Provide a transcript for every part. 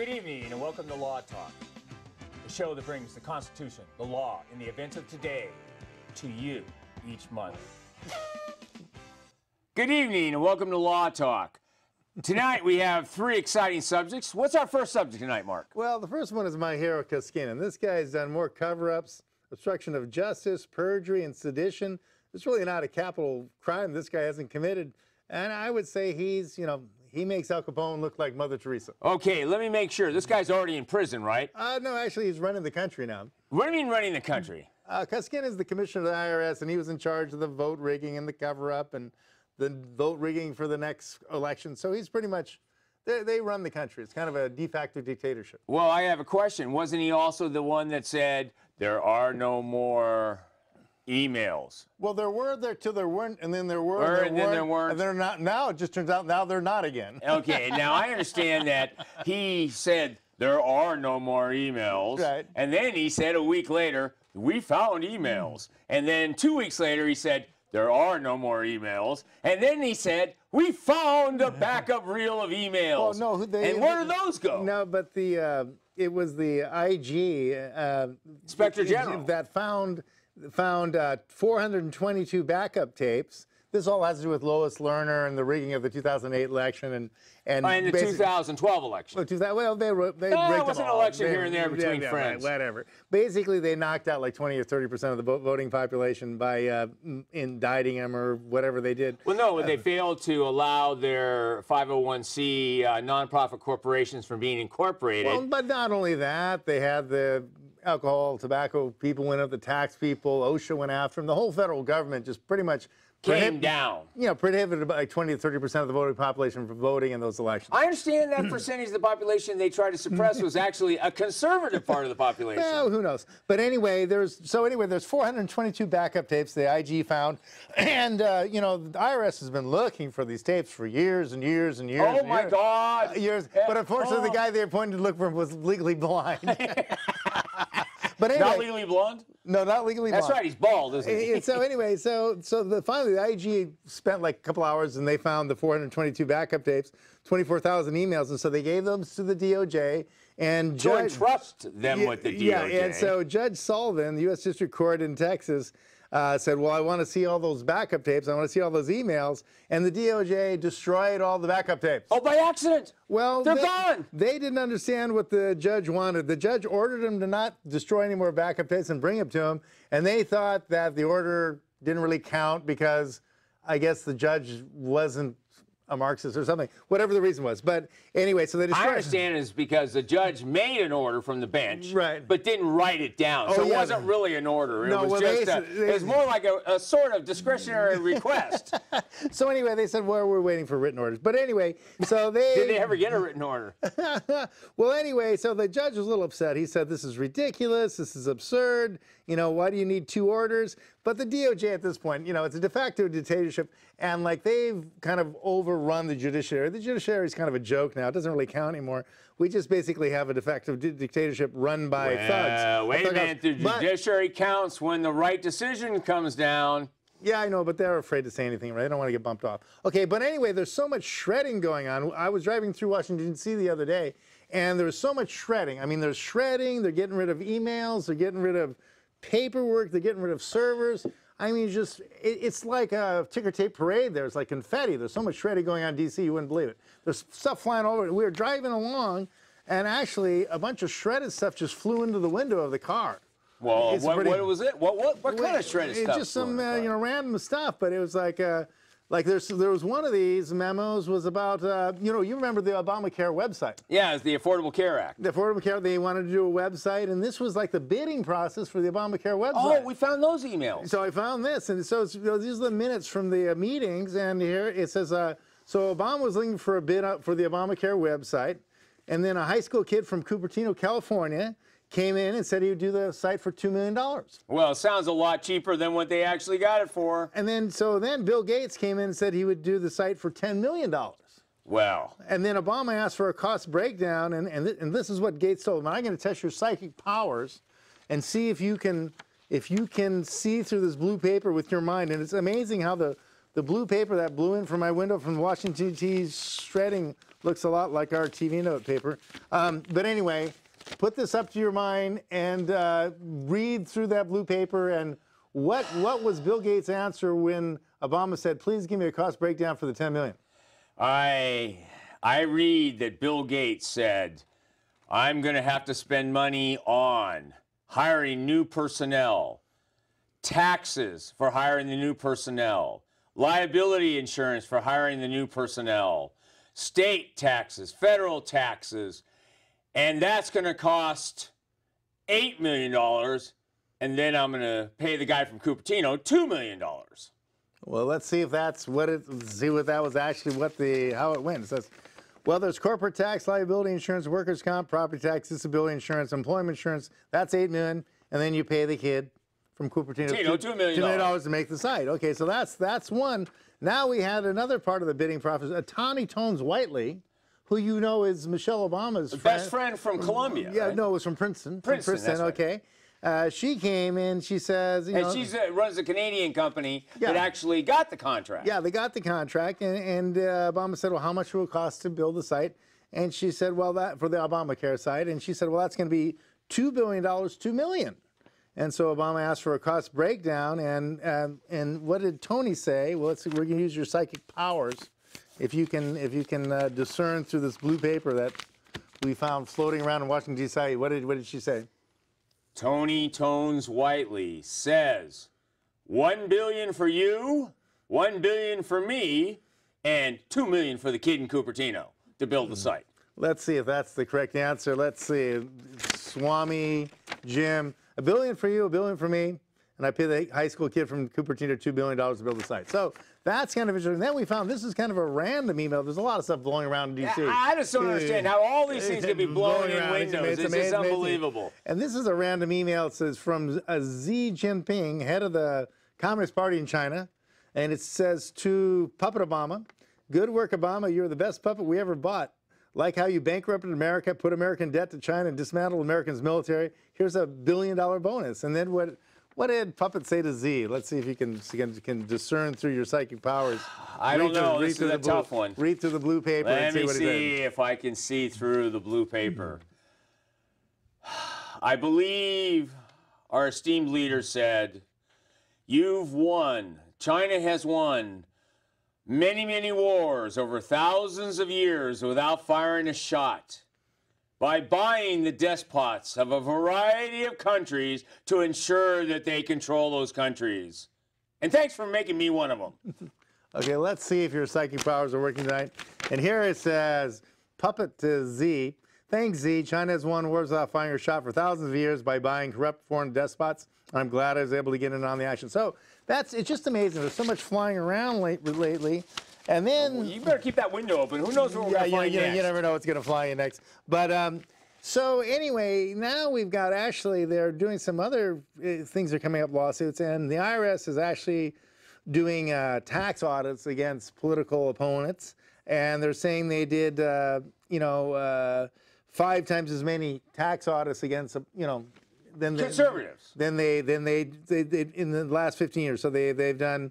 Good evening and welcome to Law Talk, the show that brings the Constitution, the law, and the events of today to you each month. Good evening and welcome to Law Talk. Tonight we have three exciting subjects. What's our first subject tonight, Mark? Well, the first one is my hero Koskinen. This guy's done more cover-ups, obstruction of justice, perjury, and sedition. It's really not a capital crime this guy hasn't committed. And I would say he's, you know, he makes Al Capone look like Mother Teresa. Okay, let me make sure. This guy's already in prison, right? Uh, no, actually, he's running the country now. What do you mean running the country? Uh, Koskinen is the commissioner of the IRS, and he was in charge of the vote rigging and the cover-up and the vote rigging for the next election. So he's pretty much, they, they run the country. It's kind of a de facto dictatorship. Well, I have a question. Wasn't he also the one that said there are no more emails? Well, there were there till there weren't, and then there were, Were, there and then there weren't. and they're not. Now it just turns out now they're not again. Okay, now I understand that he said there are no more emails. Right. And then he said a week later, we found emails. And then two weeks later, he said, there are no more emails. And then he said, we found a backup reel of emails. Well, no, they- and where did those go? No, but the uh, it was the IG uh, Inspector General. that found found uh, 422 backup tapes. This all has to do with Lois Lerner and the rigging of the 2008 election and and in the 2012 election. Well, 2000 well, they wrote, they No, it was an election They- here and there yeah, between yeah, right, friends. whatever. Basically, they knocked out like 20 or 30 percent of the voting population by uh, indicting them or whatever they did. Well, no, they failed to allow their 501c uh, nonprofit corporations from being incorporated. Well, but not only that, they had the alcohol, tobacco people went up, the tax people, OSHA went after them. The whole federal government just pretty much Came down. You know, prohibited about like 20 to 30 percent of the voting population from voting in those elections. I understand that percentage of the population they tried to suppress was actually a conservative part of the population. Well, who knows? But anyway, there's so anyway, there's 422 backup tapes the IG found, and uh, you know the IRS has been looking for these tapes for years and years and years. oh and my years. God! Years, Yeah. but unfortunately, Oh. the guy they appointed to look for him was legally blind. but anyway, Not legally blonde? no, not legally That's right, he's bald, isn't he? And so anyway, so so the finally the IG spent like a couple hours and they found the 422 backup tapes, 24,000 emails, and so they gave them to the DOJ and To Judge. entrust them Yeah, with the DOJ. Yeah, and so Judge Sullivan, the U.S. District Court in Texas, uh, said, "Well, I want to see all those backup tapes. I want to see all those emails." And the DOJ destroyed all the backup tapes. oh, by accident. Well, they're they, gone. They didn't understand what the judge wanted. The judge ordered them to not destroy any more backup tapes and bring them to him, and they thought that the order didn't really count because I guess the judge wasn't a Marxist or something, whatever the reason was. But anyway, so they destroyed. I understand it's because the judge made an order from the bench, Right. but didn't write it down. Oh, so it wasn't really an order. It No, was well, just they- a, they- it was more like a, a sort of discretionary request. So anyway, they said, "Well, we're waiting for written orders." But anyway, so they Did they ever get a written order? well, anyway, so the judge was a little upset. He said, This is ridiculous. This is absurd. You know, why do you need two orders? But the DOJ at this point, you know, it's a de facto dictatorship. And like they've kind of overrun the judiciary. The judiciary is kind of a joke now. It doesn't really count anymore. We just basically have a de facto di- dictatorship run by Uh, thugs. wait a Thug minute. The outs. But- judiciary counts when the right decision comes down. Yeah, I know, but they're afraid to say anything, right? They don't want to get bumped off. Okay, but anyway, there's so much shredding going on. I was driving through Washington, D.C. the other day, and there was so much shredding. I mean, there's shredding, they're getting rid of emails, they're getting rid of paperwork, they're getting rid of servers. I mean, just, it, it's like a ticker tape parade. There's like confetti. There's so much shredding going on in D.C., you wouldn't believe it. There's stuff flying all over. We were driving along, and actually, a bunch of shredded stuff just flew into the window of the car. Well, what, pretty- what was it? What what, what kind of shredded it's stuff? just some uh, you know random stuff, but it was like uh, like there's there was one of these memos was about uh, you know you remember the Obamacare website, Yeah, it's the Affordable Care Act. the Affordable Care. They wanted to do a website, and this was like the bidding process for the Obamacare website. Oh, we found those emails. So I found this, and so it's, you know, these are the minutes from the uh, meetings, and here it says, uh, so Obama was looking for a bid up for the Obamacare website, and then a high school kid from Cupertino, California, came in and said he would do the site for two million dollars. Well, it sounds a lot cheaper than what they actually got it for. And then so then Bill Gates came in and said he would do the site for ten million dollars. Well, And then Obama asked for a cost breakdown, and and, th- and this is what Gates told him: "I'm going to test your psychic powers, and see if you can if you can see through this blue paper with your mind." And it's amazing how the the blue paper that blew in from my window from Washington D.C. shredding Looks a lot like our TV note paper. Um, but anyway, put this up to your mind and uh, read through that blue paper and what what was Bill Gates' answer when Obama said, "Please give me a cost breakdown for the 10 million"? I I read that Bill Gates said, "I'm going to have to spend money on hiring new personnel, taxes for hiring the new personnel, liability insurance for hiring the new personnel, state taxes, federal taxes, and that's going to cost $8 million. And then I'm going to pay the guy from Cupertino $2 million. Well, let's see if that's what it. See what that was actually what the how it went. It says, well, there's corporate tax, liability insurance, workers' comp, property tax, disability insurance, employment insurance. That's 8 million. and then you pay the kid from Cupertino Tino, $2 million. two million dollars to make the site. Okay, so that's that's one. Now we had another part of the bidding process. Toni Townes Whitley, who you know is Michelle Obama's Best friend from Columbia. Yeah, right? no, it was from Princeton. From Princeton, that's right. okay. Uh, she came in. She says, you And know, she runs a Canadian company that actually got the contract. Yeah, they got the contract, and, and uh, Obama said, "Well, how much will it cost to build the site?" And she said, "Well, that for the Obamacare site," and she said, "Well, that's going to be two billion dollars, two million. And so Obama asked for a cost breakdown, and and and what did Toni say? Well, let's we're going to use your psychic powers, if you can if you can uh, discern through this blue paper that we found floating around in Washington D.C. What did what did she say? Toni Townes Whitley says, one billion for you, one billion for me, and two million for the kid in Cupertino to build the site. Let's see if that's the correct answer. Let's see. Swami, Jim, a billion for you, a billion for me. And I pay the high school kid from Cupertino $2 billion to build the site. So that's kind of interesting. Then we found this is kind of a random email. There's a lot of stuff blowing around in D.C. I just don't understand how all these things can be blowing in around. It's windows. It's, it's just unbelievable. And this is a random email. It says from uh, Xi Jinping, head of the Communist Party in China. And it says to Puppet Obama, good work, Obama. You're the best puppet we ever bought. Like how you bankrupted America, put American debt to China, and dismantled America's military. Here's a billion dollar bonus. And then what? What did Puppet say to Z? Let's see if you can can, can discern through your psychic powers. I don't Read through- know. read This through is the a blue- tough one. Read through the blue paper Let and see me what he said. see if I can see through the blue paper. I believe our esteemed leader said, You've won. China has won many, many wars over thousands of years without firing a shot. By buying the despots of a variety of countries to ensure that they control those countries. And thanks for making me one of them. Okay, let's see if your psychic powers are working tonight. And here it says, puppet to Z. Thanks, Z. China has won wars without firing a shot for thousands of years by buying corrupt foreign despots. I'm glad I was able to get in on the action. So that's it's just amazing. There's so much flying around late, lately. And then You better keep that window open. Who knows what we're yeah, going to you, find you, next? you never know what's going to fly in next. But um, so anyway, now we've got Ashley. They're doing some other uh, things. Are coming up lawsuits, and the IRS is actually doing uh, tax audits against political opponents, and they're saying they did, uh, you know, uh, five times as many tax audits against, you know, than the, Conservatives. then they then they, they, they in the last 15 years. So they they've done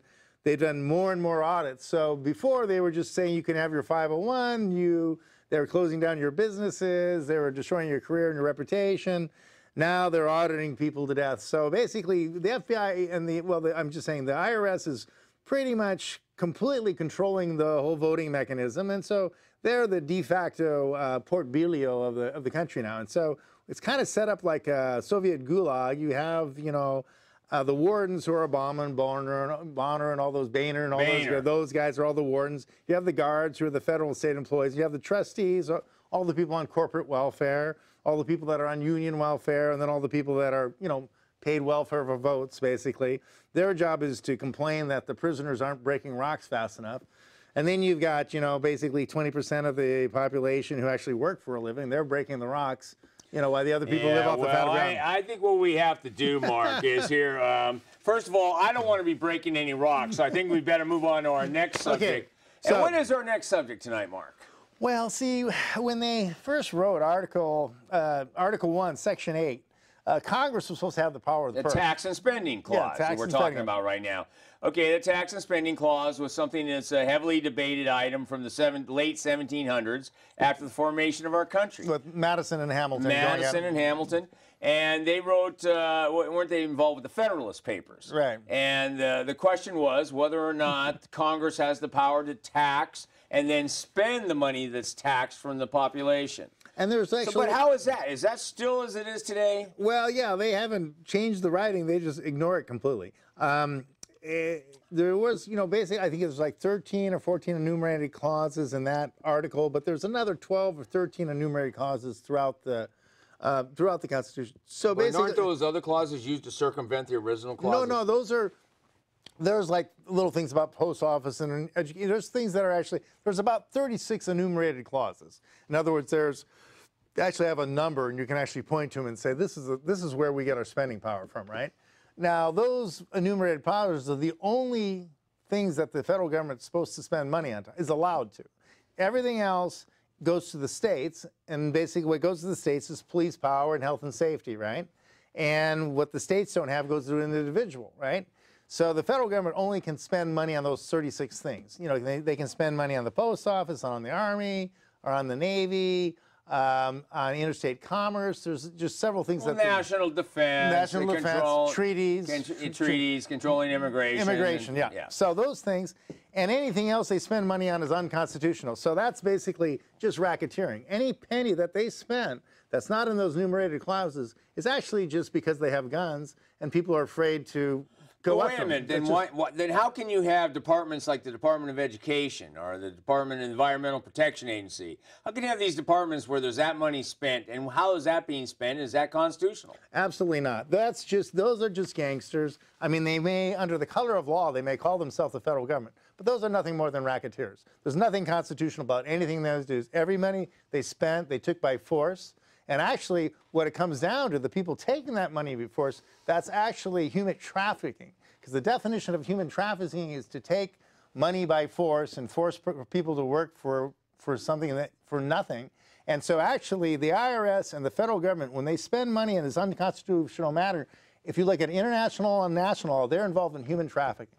they've done more and more audits. So before they were just saying you can have your 501, you they were closing down your businesses, they were destroying your career and your reputation. Now they're auditing people to death. So basically, the FBI and the well, the, I'm just saying the IRS is pretty much completely controlling the whole voting mechanism, and so they're the de facto uh, portfolio of the of the country now. And so it's kind of set up like a Soviet gulag. You have, you know, uh, the wardens who are Obama and Bonner and, Bonner and all those Boehner and all Boehner. those those guys are all the wardens. You have the guards who are the federal and state employees. You have the trustees, uh, all the people on corporate welfare, all the people that are on union welfare, and then all the people that are, you know, paid welfare for votes, basically. Their job is to complain that the prisoners aren't breaking rocks fast enough. And then you've got, you know, basically 20% of the population who actually work for a living. They're breaking the rocks, you know, why the other people live Yeah, off the well, fat ground. I, I think what we have to do, Mark, is here. Um, first of all, I don't want to be breaking any rocks, so I think we better move on to our next subject. so- and what is our next subject tonight, Mark? Well, see, when they first wrote Article uh, Article One, Section Eight Uh, Congress was supposed to have the power of the, The tax and spending clause tax we're talking spending. about right now. Okay, the tax and spending clause was something that's a heavily debated item from the seven, late 1700s after the formation of our country. with Madison and Hamilton. Madison and Hamilton, and they wrote, uh, weren't they involved with the Federalist Papers? Right. And uh, the question was whether or not Congress has the power to tax and then spend the money that's taxed from the population. And there's So, but how is that? Is that still as it is today? Well, yeah, they haven't changed the writing. They just ignore it completely. Um, eh, there was, you know, basically, I think it was like 13 or 14 enumerated clauses in that article, but there's another 12 or 13 enumerated clauses throughout the uh, throughout the Constitution. So But basically, aren't those other clauses used to circumvent the original no, clauses? no, those are. There's like little things about post office and education. There's things that are actually there's about 36 enumerated clauses. In other words, there's they actually have a number, and you can actually point to them and say this is a, this is where we get our spending power from, right? Now those enumerated powers are the only things that the federal government's supposed to spend money on is allowed to. Everything else goes to the states, and basically what goes to the states is police power and health and safety, right? And what the states don't have goes to an individual, right? So the federal government only can spend money on those 36 things. You know, they, they can spend money on the post office, on the army, or on the navy, um, on interstate commerce. There's just several things Well, that national defense, National defense, control- treaties, con- tr- treaties, controlling immigration. immigration, and- yeah. So those things, and anything else they spend money on is unconstitutional. So that's basically just racketeering. Any penny that they spend that's not in those enumerated clauses is actually just because they have guns and people are afraid to go Well, up wait to a them. minute. Then why, why? Then how can you have departments like the Department of Education or the Department of Environmental Protection Agency? How can you have these departments where there's that money spent, and how is that being spent? Is that constitutional? Absolutely not. That's just those are just gangsters. I mean, they may, under the color of law, they may call themselves the federal government, but those are nothing more than racketeers. There's nothing constitutional about anything those do. Every money they spent, they took by force. And actually, what it comes down to, the people taking that money by force, that's actually human trafficking. Because the definition of human trafficking is to take money by force and force people to work for, for something that, for nothing. And so actually the IRS and the federal government, when they spend money in this unconstitutional manner, if you look at international and national they're involved in human trafficking.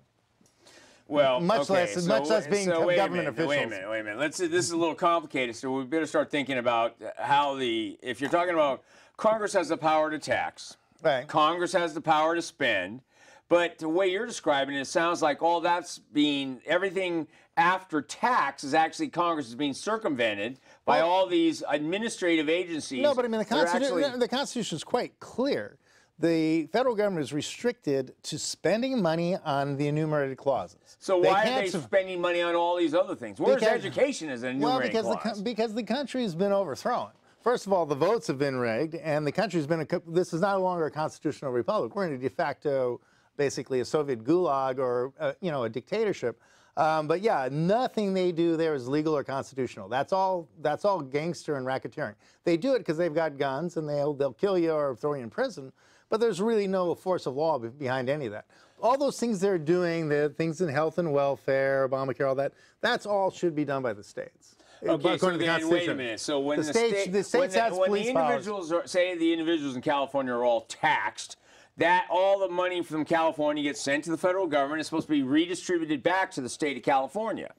Well, Much okay, less- so much less being so government minute, Wait a minute, wait a minute. Let's. This is a little complicated, so we better start thinking about how the. If you're talking about Congress has the power to tax, Right. Congress has the power to spend, but the way you're describing it, it sounds like all that's being everything after tax is actually Congress is being circumvented by Well- all these administrative agencies. No, but I mean, the, that are Constitu- actually- the Constitution is quite clear. The federal government is restricted to spending money on the enumerated clauses. so why are they spending money on all these other things? Where's Because- education as an Well, enumerated because the, clause? co- because the country's been overthrown. First of all, the votes have been rigged, and the country's been a. This is no longer a constitutional republic. We're in a de facto, basically a Soviet gulag or uh, you know a dictatorship. Um, but yeah, nothing they do there is legal or constitutional. That's all. That's all gangster and racketeering. They do it because they've got guns and they'll they'll kill you or throw you in prison. But there's really no force of law behind any of that. All those things they're doing, the things in health and welfare, Obamacare, all that, that's all should be done by the states. Okay, so to the then wait a minute. So when the, the, states, state, the states when has the, when police the powers. individuals are, say the individuals in California are all taxed, that all the money from California gets sent to the federal government. It's supposed to be redistributed back to the state of California.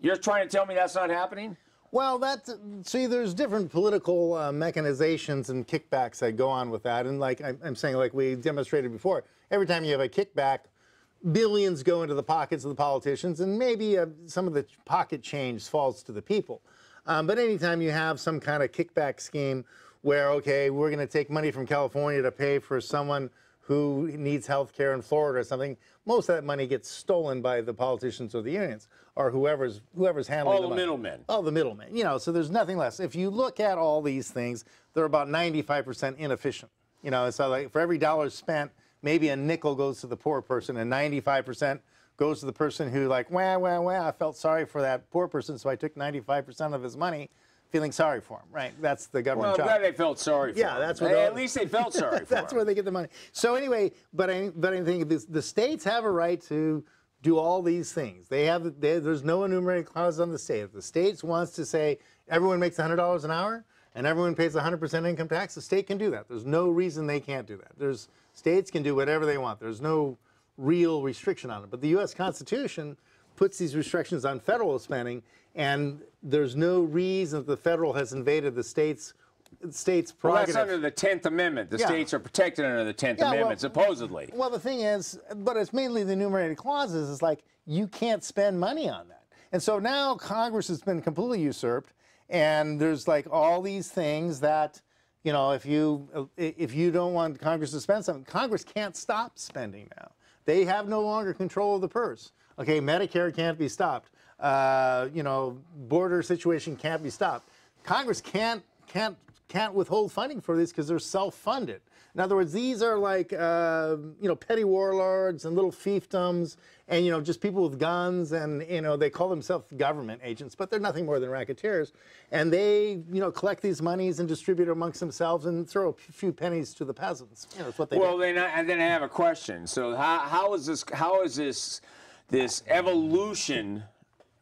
You're trying to tell me that's not happening? Well, that see, there's different political uh, mechanizations and kickbacks that go on with that, and like I'm, I'm saying, like we demonstrated before, every time you have a kickback, billions go into the pockets of the politicians, and maybe uh, some of the pocket change falls to the people. Um, but anytime you have some kind of kickback scheme where, okay, we're going to take money from California to pay for someone who needs health care in Florida or something, most of that money gets stolen by the politicians or the unions or whoever's whoever's handling All the money. middlemen. All the middlemen. You know, so there's nothing less. If you look at all these things, they're about 95% inefficient. You know, so like for every dollar spent, maybe a nickel goes to the poor person and 95% goes to the person who like, wah, wah, wah, I felt sorry for that poor person, so I took 95% of his money feeling sorry for him, right? That's the Well, government I'm job. glad they felt sorry for Yeah, him. that's what At least they felt sorry for That's him. where they get the money. So anyway, but I but I think this, the states have a right to do all these things. They have they, there's no enumerated clause on the state. If the state wants to say everyone makes hundred dollars an hour, and everyone pays 100% income tax, the state can do that. There's no reason they can't do that. There's states can do whatever they want. There's no real restriction on it. But the U.S. Constitution puts these restrictions on federal spending, and there's no reason that the federal has invaded the states states Well, prerogative. that's under the Tenth Amendment. The Yeah. states are protected under the Tenth Yeah, well- Amendment, supposedly. Well, the thing is, but it's mainly the enumerated clauses. It's like you can't spend money on that, and so now Congress has been completely usurped, and there's like all these things that, you know, if you if you don't want Congress to spend something, Congress can't stop spending now. They have no longer control of the purse. Okay, Medicare can't be stopped. Uh, you know, border situation can't be stopped. Congress can't can't can't withhold funding for these because they're self-funded. In other words, these are like uh, you know petty warlords and little fiefdoms, and you know just people with guns, and you know they call themselves government agents, but they're nothing more than racketeers, and they you know collect these monies and distribute it amongst themselves and throw a few pennies to the peasants. You know, that's what they Well, do. then I, and then I have a question. So how how is this how is this this evolution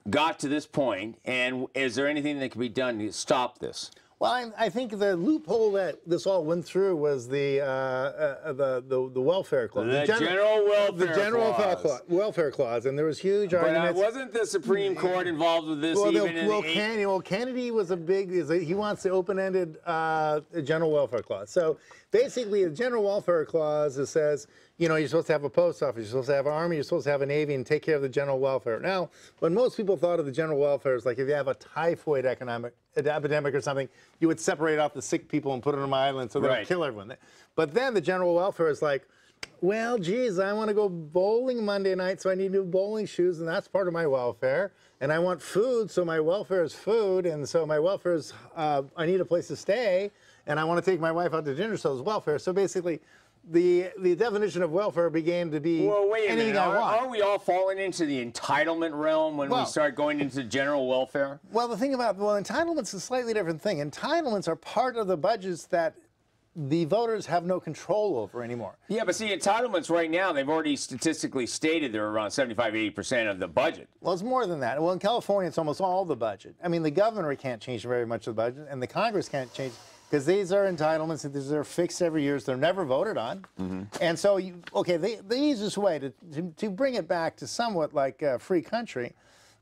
got to this point, and is there anything that can be done to stop this? Well, I, I think the loophole that this all went through was the uh, uh, the, the the welfare clause, The gen- general welfare the general clause. welfare, welfare clause, and there was huge But uh, wasn't the Supreme Court involved with this well, even the, well, the Kennedy, well, Kennedy was a big. Is a, he wants the open-ended uh, general welfare clause. So basically, the general welfare clause it says, you know, you're supposed to have a post office, you're supposed to have an army, you're supposed to have a navy, and take care of the general welfare. Now, when most people thought of the general welfare is like if you have a typhoid economic epidemic or something, you would separate out the sick people and put them on an island so they Right. would kill everyone. But then the general welfare is like. Well, geez, I want to go bowling Monday night, so I need new bowling shoes, and that's part of my welfare. And I want food, so my welfare is food, and so my welfare is uh, I need a place to stay, and I want to take my wife out to dinner, so it's welfare. So basically, the the definition of welfare began to be Well, wait a anything minute. I Are, want. are we all falling into the entitlement realm when we start going into general welfare? Well, the thing about well, entitlements is a slightly different thing. Entitlements are part of the budgets that the voters have no control over anymore. Yeah, but see, entitlements right now, they've already statistically stated they're around 75, 80% of the budget. Well, it's more than that. Well, in California, it's almost all the budget. I mean, the governor can't change very much of the budget, and the Congress can't change because these are entitlements that these are fixed every year. So they're never voted on. Mm-hmm. And so, you, okay, the, the easiest way to, to, to bring it back to somewhat like a free country,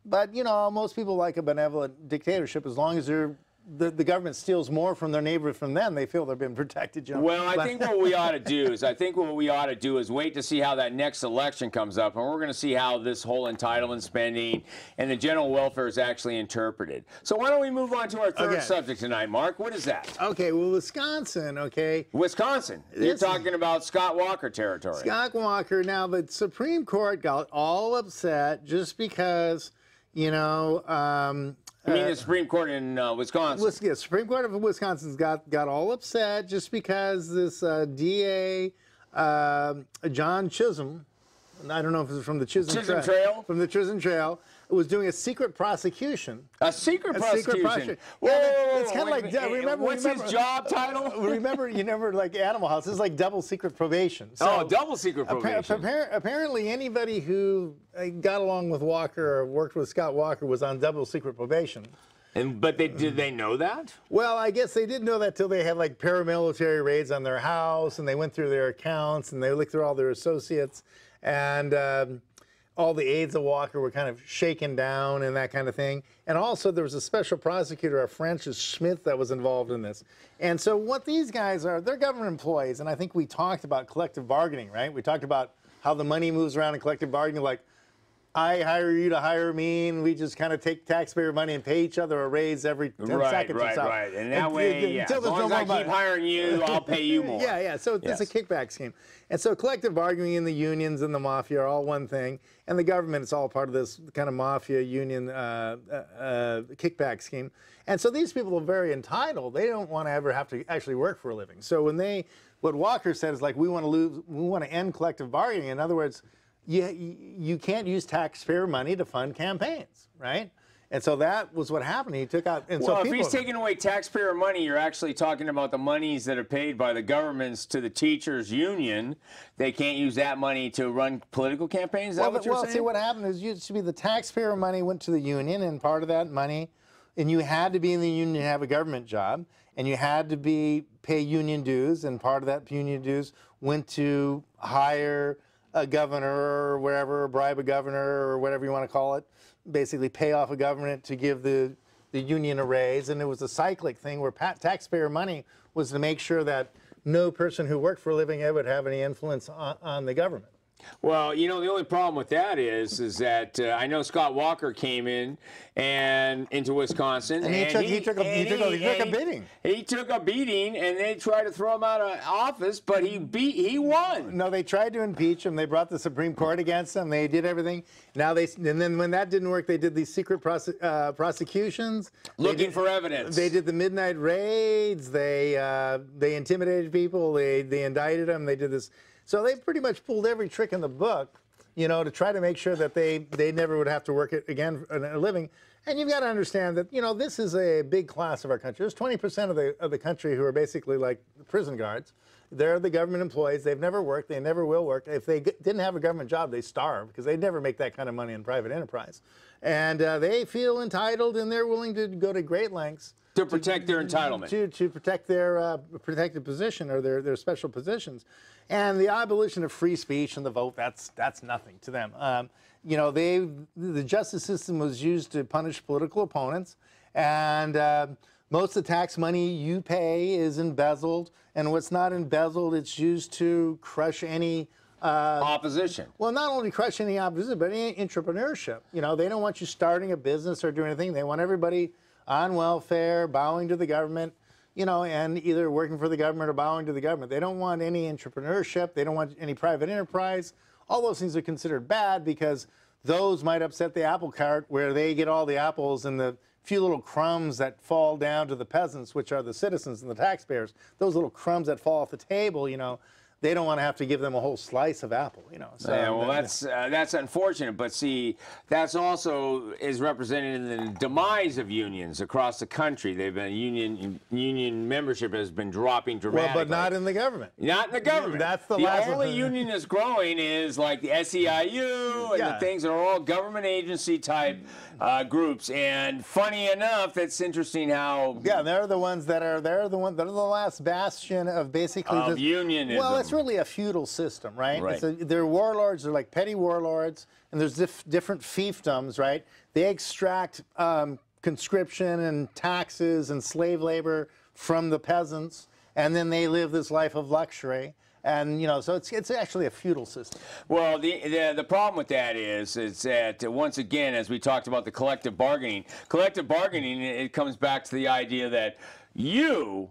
but you know, most people like a benevolent dictatorship as long as they're the, the government steals more from their neighbors from them, they feel they've been protected. Know? Well, I think what we ought to do is, I think what we ought to do is wait to see how that next election comes up, and we're going to see how this whole entitlement spending and the general welfare is actually interpreted. So why don't we move on to our third Okay. subject tonight, Mark? What is that? Okay, well, Wisconsin, okay, Wisconsin. You're This- talking about Scott Walker territory. Scott Walker. Now, the Supreme Court got all upset just because, you know, um, I mean, the Supreme Court in uh, Wisconsin. Wis- yeah, Supreme Court of Wisconsin's got got all upset just because this uh, DA um John Chisholm, and I don't know if it's from the Chisholm, Chisholm Tra- Trail? from the Chisholm Trail, was doing a secret prosecution. a secret A prosecution. secret prosecution. Whoa, Yeah, whoa, whoa, it's kinda like a Remember- What's remember- his job title? Remember, you never like Animal House. Is like double secret probation. oh, So- double secret Appa- probation. appar- apparently, anybody who uh, got along with Walker or worked with Scott Walker was on double secret probation. and but they did they know that? Well, I guess they didn't know that till they had like paramilitary raids on their house, and they went through their accounts and they looked through all their associates, and um, all the aides of Walker were kind of shaken down and that kind of thing. And also, there was a special prosecutor, a Francis Schmitz, that was involved in this. And so, what these guys are, they're government employees, and I think we talked about collective bargaining, right? We talked about how the money moves around in collective bargaining, like. I hire you to hire me, and we just kind of take taxpayer money and pay each other a raise every 10 right, seconds or right, so. right. And that And- way, and- yeah, as long no as I keep hiring you, I'll pay you more. Yeah, yeah. So Yes. it's a kickback scheme. And so collective bargaining and the unions and the mafia are all one thing. And the government is all part of this kind of mafia union uh, uh, uh, kickback scheme. And so these people are very entitled. They don't want to ever have to actually work for a living. So when they, what Walker said is like, we want to lose, we want to end collective bargaining. In other words, you, you can't use taxpayer money to fund campaigns, right? And so that was what happened. He took out, and Well, so if people, he's taking away taxpayer money, you're actually talking about the monies that are paid by the governments to the teachers' union. They can't use that money to run political campaigns. Is that well, what you're well saying? see what happened is used to be the taxpayer money went to the union, and part of that money and you had to be in the union to have a government job, and you had to be pay union dues, and part of that union dues went to hire a governor or wherever, bribe a governor or whatever you want to call it, basically pay off a government to give the the union a raise, and it was a cyclic thing where taxpayer money was to make sure that no person who worked for a living would have any influence on, on the government. Well, you know, the only problem with that is, is that uh, I know Scott Walker came in and into Wisconsin, and he and took he, he took a, he, took, a, he took a beating. He took a beating, and they tried to throw him out of office, but he beat he won. No, they tried to impeach him. They brought the Supreme Court against him. They did everything. Now they and then when that didn't work, they did these secret prose, uh, prosecutions, looking did, for evidence. They did the midnight raids. They uh, they intimidated people. They they indicted them. They did this so they pretty much pulled every trick in the book, you know, to try to make sure that they, they never would have to work it again for a living. And you've got to understand that, you know, this is a big class of our country. There's 20% of the, of the country who are basically like prison guards. They're the government employees. They've never worked. They never will work. If they didn't have a government job, they starve because they never make that kind of money in private enterprise. And uh, they feel entitled and they're willing to go to great lengths to protect their entitlement. To, to protect their uh, protected position or their, their special positions. And the abolition of free speech and the vote, that's, that's nothing to them. Um, you know, they, the justice system was used to punish political opponents. And uh, most of the tax money you pay is embezzled. And what's not embezzled, it's used to crush any uh, opposition. Well, not only crush any opposition, but any entrepreneurship. You know, they don't want you starting a business or doing anything. They want everybody on welfare, bowing to the government, you know, and either working for the government or bowing to the government. They don't want any entrepreneurship. They don't want any private enterprise. All those things are considered bad because those might upset the apple cart where they get all the apples and the few little crumbs that fall down to the peasants, which are the citizens and the taxpayers, those little crumbs that fall off the table, you know, they don't want to have to give them a whole slice of apple, you know. So, yeah, well, that's uh, that's unfortunate. But see, that's also is represented in the demise of unions across the country. They've been union union membership has been dropping dramatically. Well, but not in the government. Not in the government. That's the, the last only union that's growing is like the SEIU and yeah. the things that are all government agency type uh, groups. And funny enough, it's interesting how yeah, they're the ones that are they're the one they're the last bastion of basically of unionism. Well, it's really a feudal system, right? right. A, they're warlords, they're like petty warlords, and there's dif different fiefdoms, right? They extract um, conscription and taxes and slave labor from the peasants, and then they live this life of luxury. And you know, so it's it's actually a feudal system. Well, the the, the problem with that is is that uh, once again, as we talked about the collective bargaining, collective bargaining, it comes back to the idea that you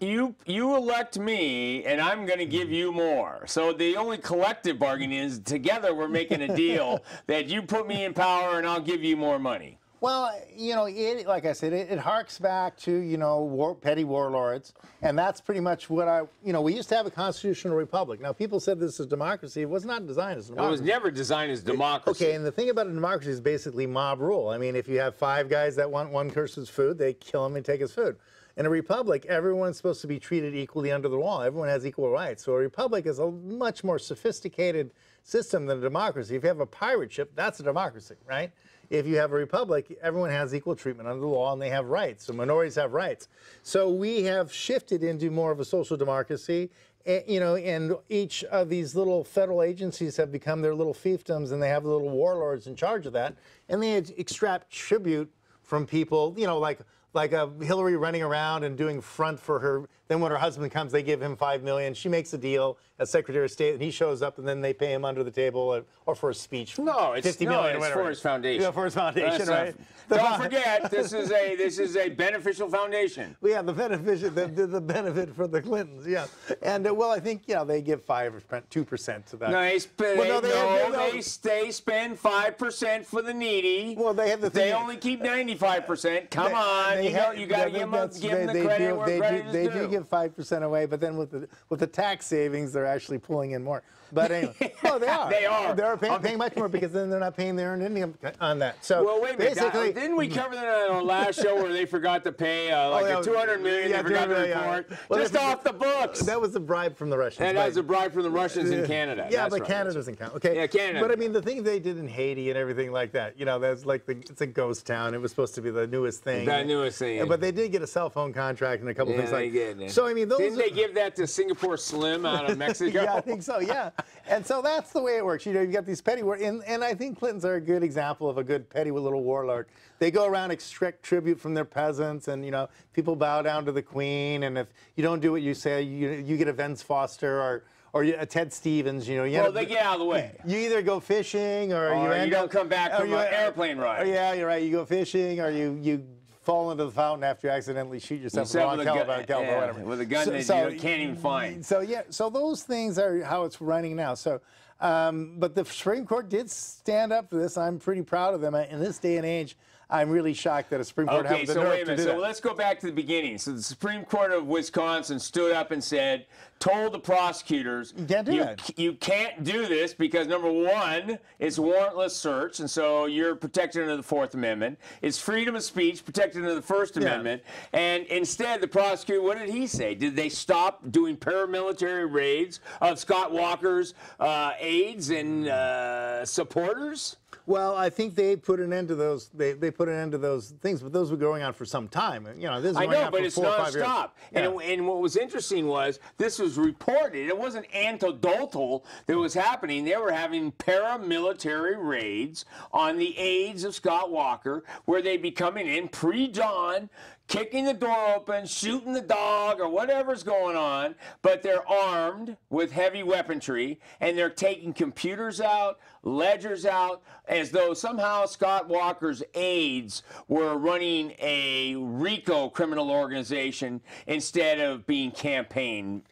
you you elect me and i'm going to give you more so the only collective bargaining is together we're making a deal that you put me in power and i'll give you more money well, you know, it, like I said, it, it harks back to, you know, war, petty warlords. And that's pretty much what I, you know, we used to have a constitutional republic. Now, people said this is democracy. It was not designed as democracy. It was never designed as democracy. Okay, and the thing about a democracy is basically mob rule. I mean, if you have five guys that want one person's food, they kill him and take his food. In a republic, everyone's supposed to be treated equally under the law. Everyone has equal rights. So a republic is a much more sophisticated system than a democracy. If you have a pirate ship, that's a democracy, right? If you have a republic, everyone has equal treatment under the law and they have rights. So minorities have rights. So we have shifted into more of a social democracy eh, you know, and each of these little federal agencies have become their little fiefdoms, and they have little warlords in charge of that, and they extract tribute from people, you know, like like a Hillary running around and doing front for her. Then when her husband comes, they give him five million. She makes a deal as Secretary of State, and he shows up, and then they pay him under the table or, or for a speech. No, it's 50 no, million it's for his foundation. Yeah, for his foundation, right? don't forget, this is a this is a beneficial foundation. Well, yeah, the beneficial the, the, benefit for the Clintons, yeah. And uh, well, I think yeah, they give five or two percent to that. No, they, sp- well, no, they, no, they, they spend five percent for the needy. Well, they have the. They only keep ninety five percent. Come they, on. They you, ha- go, you got to give them, give them the they, they credit do, where they credit do, is they due. Give five percent away, but then with the with the tax savings, they're actually pulling in more. But anyway, they are. They are. They're paying, paying much more because then they're not paying their earned income on that. So Well, wait a minute. basically, That- didn't we cover that on our last show where they forgot to pay uh, like the 200 million? yeah, they forgot to report yeah. Well, just they- off the books. that was a bribe from the Russians. and that was a bribe from the Russians in Canada. Yeah, That's but right. Canada doesn't count. Okay. Yeah, Canada. But I mean, the thing they did in Haiti and everything like that, you know, that's like the, it's a ghost town. It was supposed to be the newest thing. That newest thing. But they did get a cell phone contract and a couple Yeah, things they like. did, yeah. So I mean, those. Didn't they give that to Singapore Slim out of Mexico? yeah, I think so. Yeah, and so that's the way it works. You know, you've got these petty war, and, and I think Clintons are a good example of a good petty little warlord. They go around extract tribute from their peasants, and you know, people bow down to the queen, and if you don't do what you say, you you get a Vince Foster or or a Ted Stevens. You know, you Well, end up- they get out of the way. You either go fishing or, you Or end you don't up, come back from you- an airplane ride. or yeah, you're right. You go fishing or you you fall into the fountain after you accidentally shoot yourself with a with a gun- yeah, whatever. with a gun that you can't even find. So yeah, so those things are how it's running now. So, um, but the Supreme Court did stand up for this. I'm pretty proud of them. In this day and age, I'm really shocked that a Supreme Court Okay, has the so nerve wait a to minute. do So that. let's go back to the beginning. So the Supreme Court of Wisconsin stood up and said, told the prosecutors, you can't do that." You can't do this because number one, it's warrantless search, and so you're protected under the Fourth Amendment. It's freedom of speech protected under the First Amendment. And instead, the prosecutor, what did he say? Did they stop doing paramilitary raids of Scott Walker's uh, aides and uh, supporters? Well, I think they put an end to those. They, they put an end to those things, but those were going on for some time. You know, this is I know, but it's four or five years. nonstop. Yeah. And, and what was interesting was this was reported. It wasn't anecdotal that was happening. They were having paramilitary raids on the aides of Scott Walker, where they'd be coming in pre-dawn, kicking the door open, shooting the dog, or whatever's going on. But they're armed with heavy weaponry, and they're taking computers out, ledgers out, as though somehow Scott Walker's aides were running a RICO criminal organization instead of being campaign.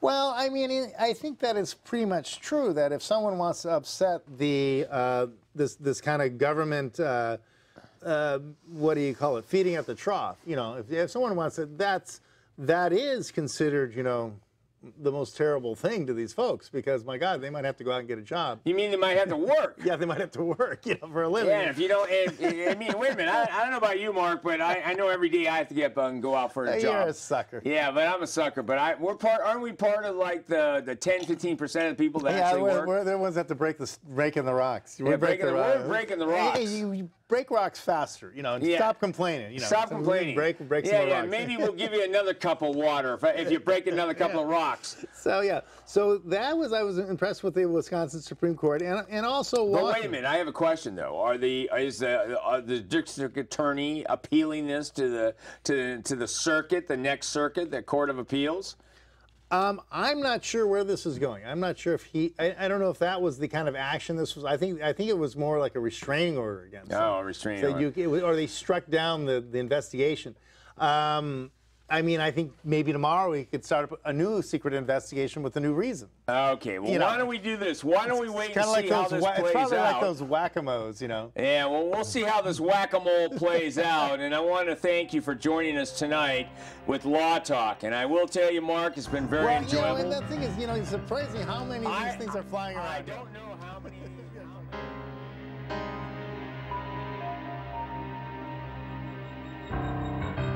Well, I mean, I think that is pretty much true. That if someone wants to upset the uh, this this kind of government, uh, uh, what do you call it, feeding at the trough? You know, if, if someone wants it, that's that is considered, you know, the most terrible thing to these folks because my God, they might have to go out and get a job. You mean they might have to work? Yeah, they might have to work, you know, for a living. Yeah, if you don't, and- I mean, wait a minute. I, I don't know about you, Mark, but I, I know every day I have to get up and go out for a Hey, job. You're a sucker. Yeah, but I'm a sucker. But I, we're part. Aren't we part of like the the 10, 15 percent of the people that Yeah, actually we're, work? we're the ones that have to break the breaking the rocks. We Yeah, break breaking the- rocks. we're breaking the Hey, rocks. you, you break rocks faster, you know, and Yeah. stop complaining. You know, Stop complaining. Break, break yeah, yeah. rocks. Maybe we'll give you another cup of water if, if you break another couple of rocks. So yeah, so that was I was impressed with the Wisconsin Supreme Court, and and also. But wait a minute, I have a question though. Are the is the are the district attorney appealing this to the to to the circuit, the next circuit, the Court of Appeals? Um, I'm not sure where this is going. I'm not sure if he. I, I don't know if that was the kind of action this was. I think I think it was more like a restraining order against. them. Oh, restraining So order. you, was- or they struck down the, the investigation. Um, I mean, I think maybe tomorrow we could start a new secret investigation with a new reason. Okay, well, you why don't we do this? Why don't we wait and see like how this plays it's probably out? like those whack-a-moles, you know? Yeah, well, we'll see how this whack-a-mole plays out, and I want to thank you for joining us tonight with Law Talk, and I will tell you, Mark, it's been very well, enjoyable. You know, and the thing is, you know, it's surprising how many of these things are flying around. I don't know how many... how many.